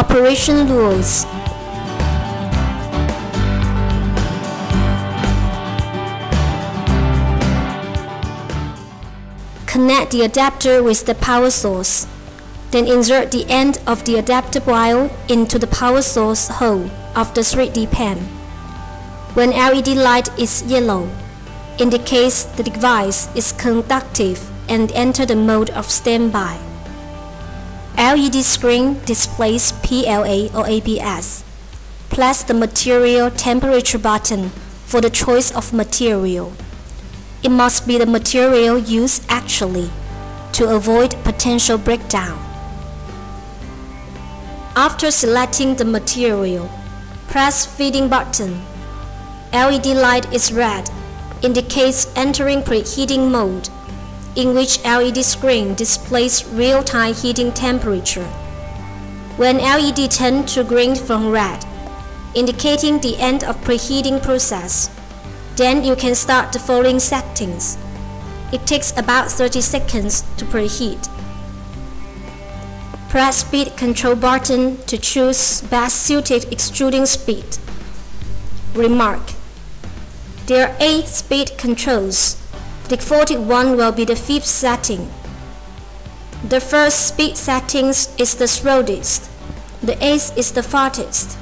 Operation rules. Connect the adapter with the power source. Then insert the end of the adapter wire into the power source hole of the 3D pen. When LED light is yellow, indicates the device is conductive and enter the mode of standby. LED screen displays PLA or ABS. Press the material temperature button for the choice of material. It must be the material used actually to avoid potential breakdown. After selecting the material, press feeding button. LED light is red, indicates entering preheating mode, in which LED screen displays real-time heating temperature. When LED turns to green from red, indicating the end of preheating process, then you can start the following settings. It takes about 30 seconds to preheat. Press speed control button to choose best suited extruding speed. Remark. There are 8 speed controls. The defaulted one will be the fifth setting. The first speed settings is the slowest. The eighth is the fastest.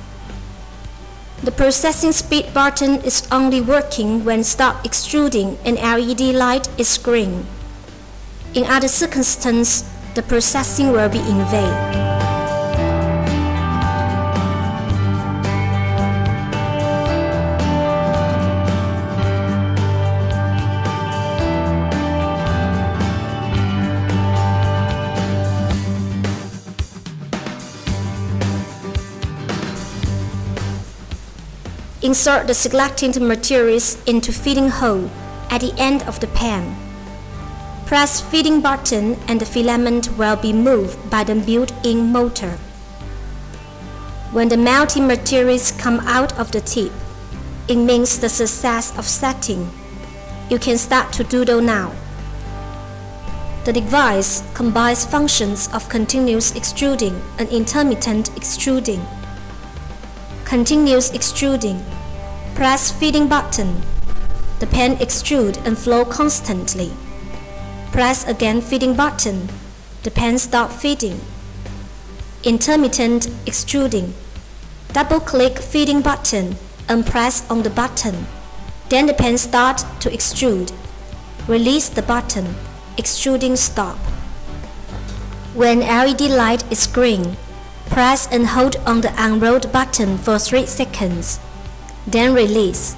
The processing speed button is only working when stop extruding and LED light is green. In other circumstances, the processing will be in vain. Insert the selected materials into feeding hole at the end of the pan. Press feeding button and the filament will be moved by the built-in motor. When the melting materials come out of the tip, it means the success of setting. You can start to doodle now. The device combines functions of continuous extruding and intermittent extruding. Continuous extruding. Press feeding button. The pen extrude and flow constantly. Press again feeding button. The pen stop feeding. Intermittent extruding. Double-click feeding button and press on the button. Then the pen start to extrude. Release the button. Extruding stop. When LED light is green, Press and hold on the unrolled button for 3 seconds. Then release.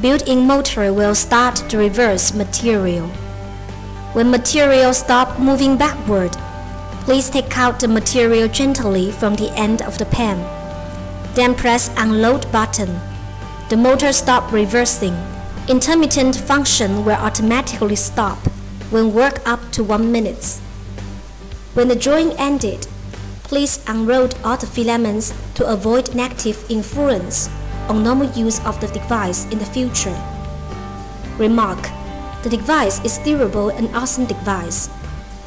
Built-in motor will start to reverse material. When material stop moving backward, please take out the material gently from the end of the pen. Then press unload button. The motor stop reversing. Intermittent function will automatically stop when work up to 1 minute. When the drawing ended, Please unroll all the filaments to avoid negative influence on normal use of the device in the future. Remark, the device is durable and awesome device,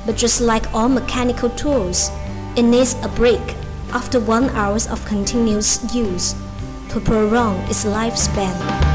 but just like all mechanical tools, it needs a break after one hour of continuous use to prolong its lifespan.